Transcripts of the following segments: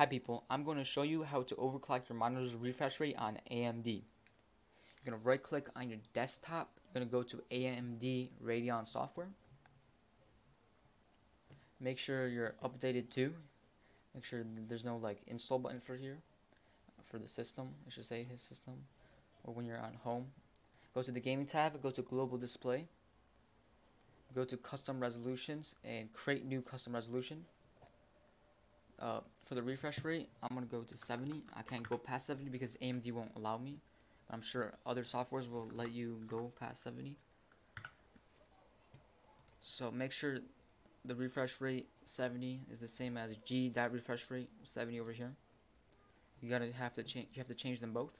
Hi people, I'm going to show you how to overclock your monitor's refresh rate on AMD. You're going to right click on your desktop, you're going to go to AMD Radeon software. Make sure you're updated too. Make sure there's no like install button for here, for the system, I should say his system, or when you're on home. Go to the gaming tab, go to global display, go to custom resolutions and create new custom resolution uh, for the refresh rate, I'm going to go to 70. I can't go past 70 because AMD won't allow me. I'm sure other softwares will let you go past 70. So make sure the refresh rate 70 is the same as G that refresh rate 70 over here. You gotta have to change. You have to change them both,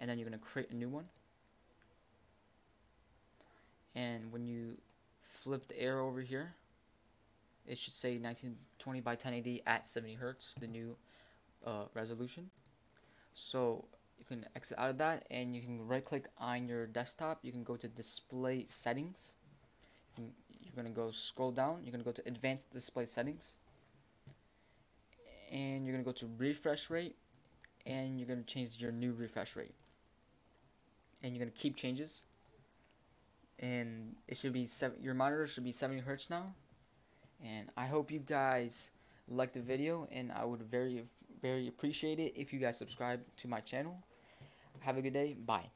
and then you're gonna create a new one. And when you flip the arrow over here, it should say 1920 by 1080 at 70 hertz, the new uh, resolution. So you can exit out of that and you can right click on your desktop. You can go to display settings. You can, you're going to go scroll down. You're going to go to advanced display settings. And you're going to go to refresh rate. And you're going to change your new refresh rate. And you're going to keep changes. And it should be, seven, your monitor should be 70 hertz now and I hope you guys like the video and I would very very appreciate it if you guys subscribe to my channel. Have a good day. Bye.